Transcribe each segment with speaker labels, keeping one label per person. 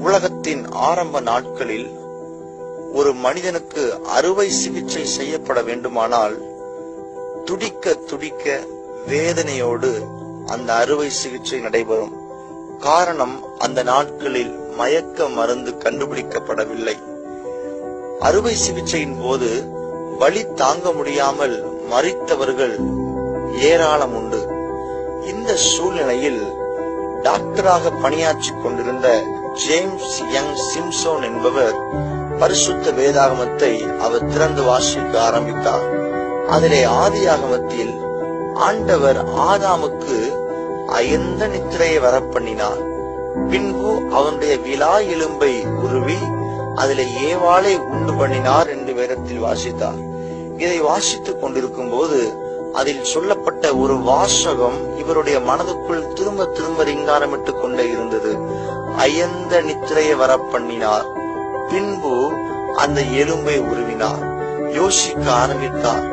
Speaker 1: உலகத்தின் ஆரம்ப நாட்களில் ஒரு மனிதனுக்கு அறுவை சிகிச்சை செய்யப்பட வேண்டுமானால் துடிக்க துடிக்க வேதனையோடு அந்த அறுவை சிகிச்சை நடைபெறும். காரணம் அந்த நாட்களில் மயக்க மருந்து கண்டுபிடிக்கப்படவில்லை. அறுவை சிகிச்சையின் போது வலி தாங்க முடியாமல் மறித்தவர்கள் ஏராளம் உண்டு. இந்த சூழ்நிலையில் டாக்டராக பணியாற்றிக் கொண்டிருந்த ஜேம்ஸ் யங் சிம்சோன் என்பவர் பரிசுத்த வேதாகமத்தை அவர் திறந்து வாசிக்க ஆரம்பித்தார். அதிலே ஆதியாகமத்தில் ஆண்டவர் ஆதாமுக்கு அயந்த நித்திரையை வரப்பண்ணினார். பின்பு அவனுடைய விழா எலும்பை உருவி அதிலே ஏவாளை உண்டு பண்ணினார் என்று வேதத்தில் வாசித்தார். இதை வாசித்துக் கொண்டிருக்கும் போது அதில் சொல்லப்பட்ட ஒரு வாசகம் இவருடைய மனதுக்குள் திரும்ப திரும்ப ரிங்காரமிட்டுக் கொண்டே இருந்தது. அயந்த நித்திரையை வரப்பண்ணினார். பின்பு அந்த எலும்பை உருவினார். யோசிக்க ஆரம்பித்தார்.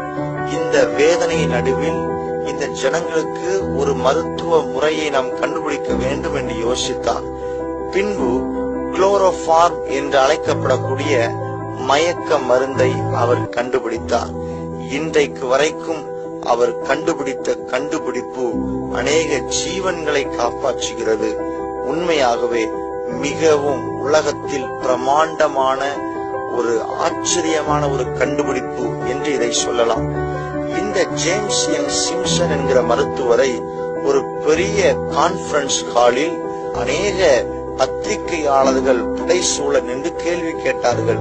Speaker 1: இந்த வேதனையின் நடுவில் இந்த ஜனங்களுக்கு ஒரு மருத்துவ முறையை நாம் கண்டுபிடிக்க வேண்டும் என்று யோசித்தார். பின்பு குளோரோஃபார்ம் என்று அழைக்கப்படக்கூடிய மயக்க மருந்தை அவர் கண்டுபிடித்தார். இன்றைக்கு வரைக்கும் அவர் கண்டுபிடித்த கண்டுபிடிப்பு அநேக ஜீவன்களை காப்பாற்றுகிறது. உண்மையாகவே மிகவும் உலகத்தில் பிரமாண்டமான ஒரு ஆச்சரியமான ஒரு கண்டுபிடிப்பு என்று இதை சொல்லலாம். இந்த ஜேம்ஸ் எம் சிம்சன் என்கிற மருத்துவரை ஒரு பெரிய கான்பரன்ஸ் ஹாலில் அநேக பத்திரிகையாளர்கள் புடைசூழ நின்று கேள்வி கேட்டார்கள்.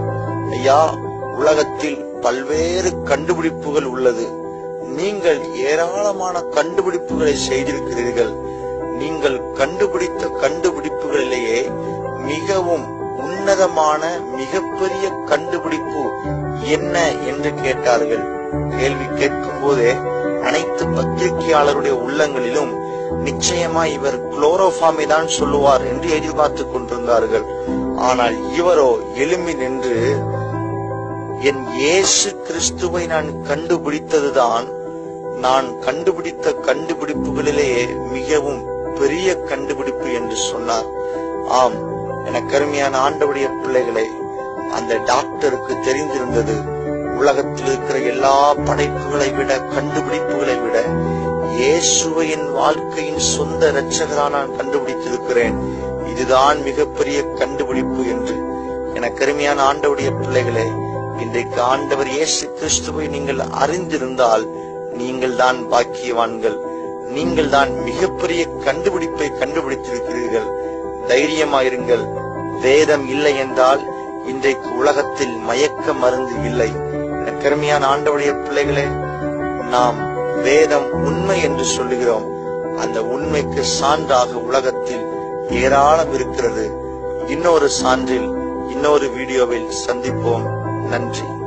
Speaker 1: ஐயா உலகத்தில் பல்வேறு கண்டுபிடிப்புகள் உள்ளது. நீங்கள் ஏராளமான கண்டுபிடிப்புகளை செய்திருக்கிறீர்கள். நீங்கள் கண்டுபிடித்த கண்டுபிடிப்புகளிலேயே மிகவும் உன்னதமான மிகப்பெரிய கண்டுபிடிப்பு என்ன என்று கேட்டார்கள். கேள்வி கேட்கும் போதே அனைத்து பத்திரிகையாளருடைய உள்ளங்களிலும் நிச்சயமா இவர் குளோரோஃபாமை தான் சொல்லுவார் என்று எதிர்பார்த்துக் கொண்டிருந்தார்கள். ஆனால் இவரோ எழும்பி நின்று என் இயேசு கிறிஸ்துவை நான் கண்டுபிடித்ததுதான் நான் கண்டுபிடித்த கண்டுபிடிப்புகளிலேயே மிகவும் பெரிய கண்டுபிடிப்பு என்று சொன்னார். ஆம் என கருமையான ஆண்டவுடைய பிள்ளைகளை அந்த டாக்டருக்கு தெரிந்திருந்தது உலகத்தில் இருக்கிற எல்லா படைப்புகளை விட கண்டுபிடிப்புகளை விட இயேசுவை என் வாழ்க்கையின் சொந்த இரட்சகரா நான் கண்டுபிடித்திருக்கிறேன். இதுதான் மிகப்பெரிய கண்டுபிடிப்பு என்று என கருமையான ஆண்டவுடைய பிள்ளைகளே இன்றைக்கு ஆண்டவர் இயேசு கிறிஸ்துவை நீங்கள் அறிந்திருந்தால் நீங்கள் தான் பாக்கியவான்கள். நீங்கள் தான் மிகப்பெரிய கண்டுபிடிப்பை கண்டுபிடித்திருக்கிறீர்கள். தைரியமாயிருங்கள். வேதம் இல்லை என்றால் இன்றைக்கு உலகத்தில் மயக்க மருந்து இல்லை. கருமையான ஆண்டவுடைய பிள்ளைகளே நாம் வேதம் உண்மை என்று சொல்லுகிறோம். அந்த உண்மைக்கு சான்றாக உலகத்தில் ஏராளம் இருக்கிறது. இன்னொரு சான்றில் இன்னொரு வீடியோவில் சந்திப்போம். நன்றி.